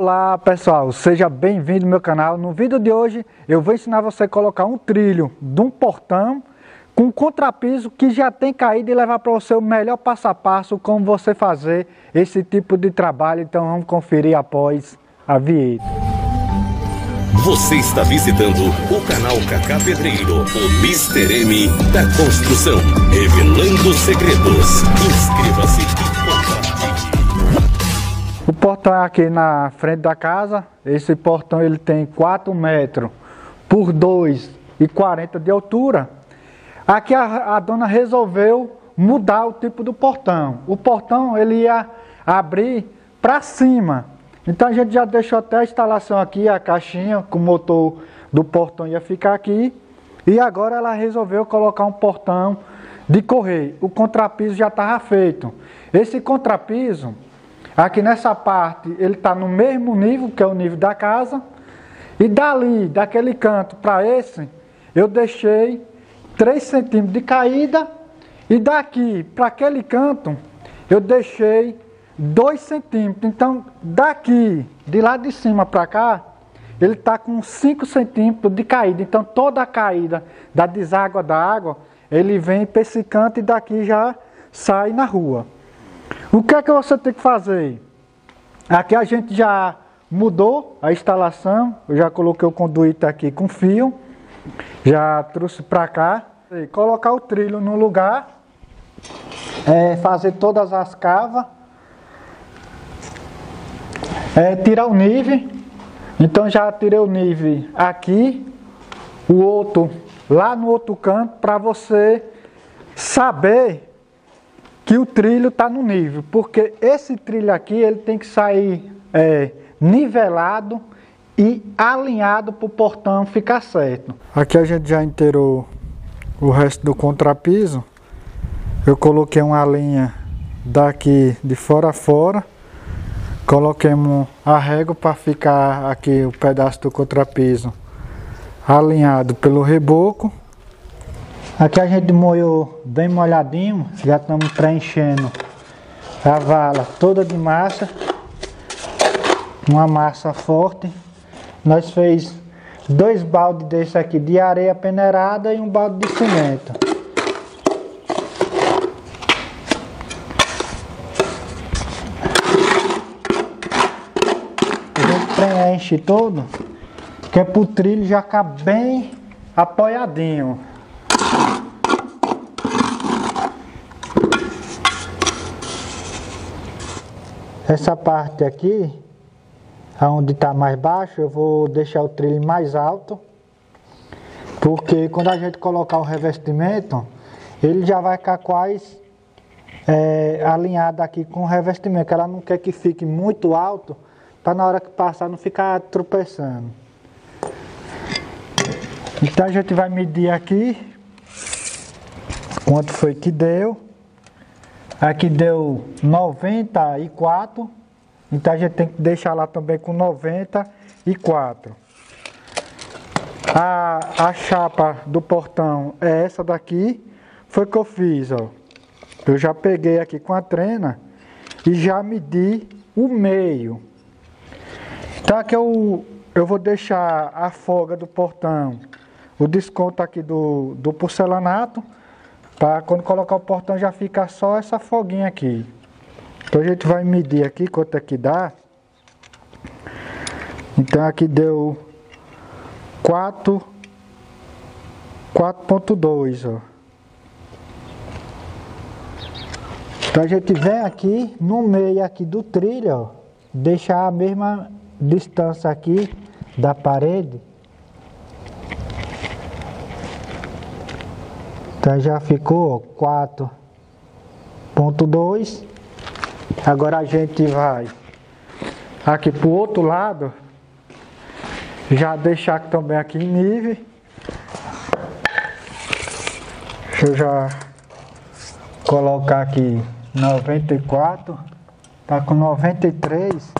Olá pessoal, seja bem-vindo ao meu canal. No vídeo de hoje eu vou ensinar você a colocar um trilho de um portão com contrapiso que já tem caído e levar para você o melhor passo a passo como você fazer esse tipo de trabalho. Então vamos conferir após a vinheta. Você está visitando o canal Cacá Pedreiro, o Mr. M da construção, revelando segredos. Inscreva-se portão é aqui na frente da casa. Esse portão ele tem 4 metros por 2,40 de altura. Aqui a, a dona resolveu mudar o tipo do portão. O portão ele ia abrir para cima. Então a gente já deixou até a instalação aqui, a caixinha com o motor do portão ia ficar aqui. E agora ela resolveu colocar um portão de correio. O contrapiso já estava feito. Esse contrapiso, aqui nessa parte, ele está no mesmo nível que é o nível da casa. E dali, daquele canto para esse, eu deixei 3 centímetros de caída. E daqui para aquele canto, eu deixei 2 centímetros. Então, daqui, de lá de cima para cá, ele está com 5 centímetros de caída. Então, toda a caída da deságua da água, ele vem para esse canto e daqui já sai na rua. O que é que você tem que fazer? Aqui a gente já mudou a instalação. Eu já coloquei o conduíte aqui com fio. Já trouxe para cá. Colocar o trilho no lugar. É, fazer todas as cavas é tirar o nível. Então já tirei o nível aqui, o outro lá no outro canto, para você saber que o trilho está no nível. Porque esse trilho aqui ele tem que sair é, nivelado e alinhado para o portão ficar certo. Aqui a gente já inteirou o resto do contrapiso. Eu coloquei uma linha daqui de fora a fora. Coloquemos a régua para ficar aqui o pedaço do contrapiso alinhado pelo reboco. Aqui a gente molhou bem molhadinho, já estamos preenchendo a vala toda de massa. Uma massa forte. Nós fez dois baldes desse aqui de areia peneirada e um balde de cimento. preenche todo, que é pro trilho já ficar bem apoiadinho. Essa parte aqui, onde está mais baixo, eu vou deixar o trilho mais alto, porque quando a gente colocar o revestimento, ele já vai ficar quase é, alinhado aqui com o revestimento, ela não quer que fique muito alto, para na hora que passar não ficar tropeçando. Então a gente vai medir aqui quanto foi que deu. Aqui deu 94. Então a gente tem que deixar lá também com 94. A, a chapa do portão é essa daqui. Foi que eu fiz, ó. Eu já peguei aqui com a trena e já medi o meio. Tá que eu, eu vou deixar a folga do portão, o desconto aqui do, do porcelanato, para quando colocar o portão já fica só essa folguinha aqui. Então a gente vai medir aqui quanto é que dá. Então aqui deu 4 4.2, ó. Então a gente vem aqui no meio aqui do trilho, ó, deixar a mesma distância aqui da parede. Então já ficou 4.2. Agora a gente vai aqui para o outro lado. Já deixar também aqui em nível. Deixa eu já colocar aqui 94. Tá com 93.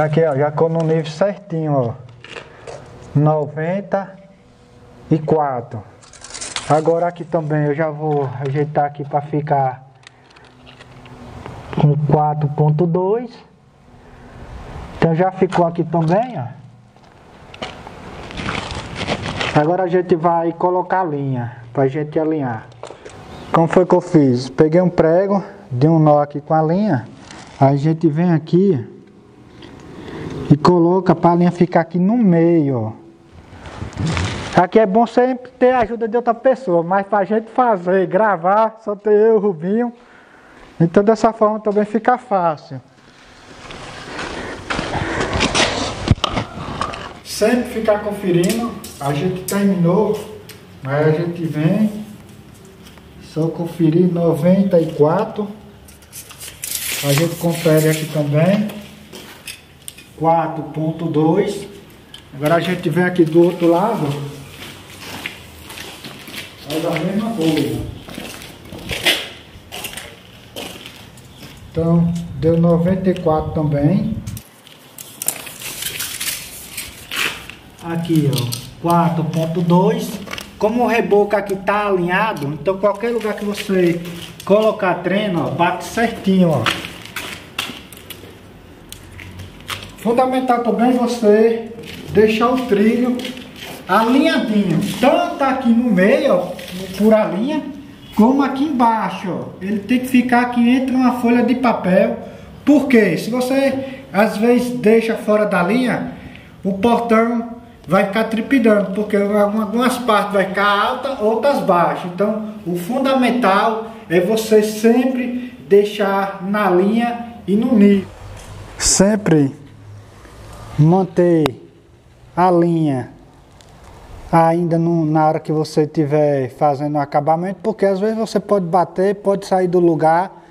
Tá aqui, ó, já ficou no nível certinho, ó. 94. Agora aqui também eu já vou ajeitar aqui para ficar com 4.2. Então já ficou aqui também, ó. Agora a gente vai colocar a linha para a gente alinhar. Como foi que eu fiz? Peguei um prego, dei um nó aqui com a linha, aí a gente vem aqui e coloca para a linha ficar aqui no meio, ó. Aqui é bom sempre ter a ajuda de outra pessoa, mas para a gente fazer, gravar, só ter eu e o Rubinho. Então dessa forma também fica fácil. Sempre ficar conferindo, a gente terminou, mas a gente vem, só conferir 94. A gente confere aqui também. 4.2. Agora a gente vem aqui do outro lado. Faz a mesma coisa. Então, deu 94 também. Aqui, ó, 4.2. Como o reboco aqui tá alinhado, então qualquer lugar que você colocar treino, ó, bate certinho, ó. Fundamental também você deixar o trilho alinhadinho, tanto aqui no meio, ó, por a linha, como aqui embaixo, ó. Ele tem que ficar aqui entre uma folha de papel, porque se você às vezes deixa fora da linha, o portão vai ficar tripidando, porque algumas partes vai ficar alta, outras baixas. Então, o fundamental é você sempre deixar na linha e no nível. Sempre manter a linha ainda no, na hora que você estiver fazendo o acabamento, porque às vezes você pode bater, pode sair do lugar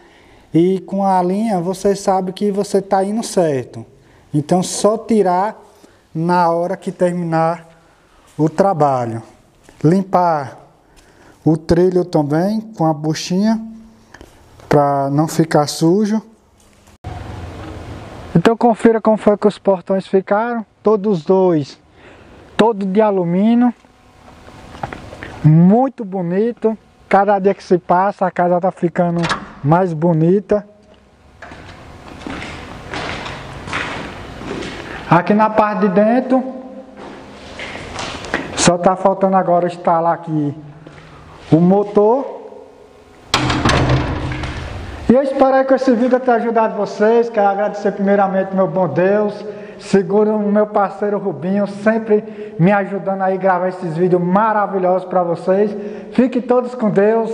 e com a linha você sabe que você está indo certo. Então só tirar na hora que terminar o trabalho. Limpar o trilho também com a buchinha para não ficar sujo. Então confira como foi que os portões ficaram, todos dois, todo de alumínio, muito bonito. Cada dia que se passa a casa está ficando mais bonita. Aqui na parte de dentro, só está faltando agora instalar aqui o motor. E eu espero que esse vídeo tenha ajudado vocês. Quero agradecer primeiramente meu bom Deus. Seguro o meu parceiro Rubinho, sempre me ajudando aí a gravar esses vídeos maravilhosos para vocês. Fiquem todos com Deus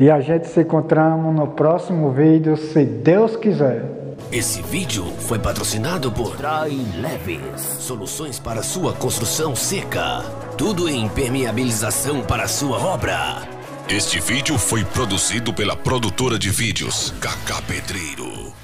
e a gente se encontramos no próximo vídeo, se Deus quiser. Esse vídeo foi patrocinado por Trai Leves, soluções para sua construção seca. Tudo em impermeabilização para sua obra. Este vídeo foi produzido pela produtora de vídeos Cacá Pedreiro.